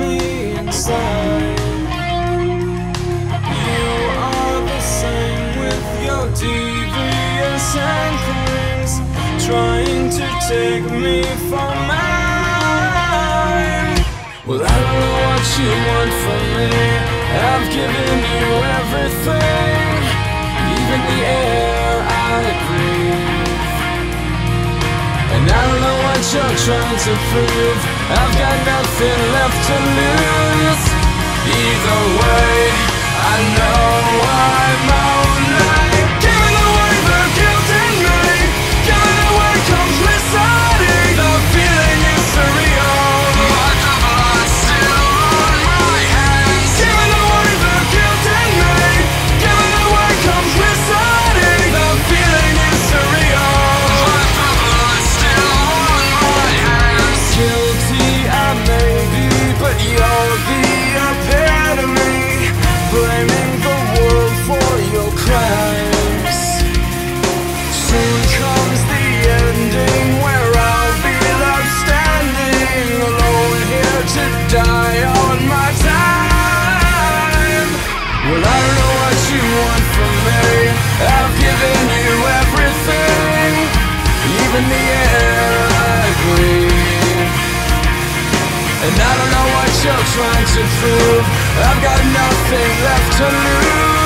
me inside. You are the same with your trying to take me for mine. Well, I don't know what you want from me. I've given you everything, even the air trying to prove. I've got nothing left to lose. Either way, I know I'm And I don't know what you're trying to prove. I've got nothing left to lose.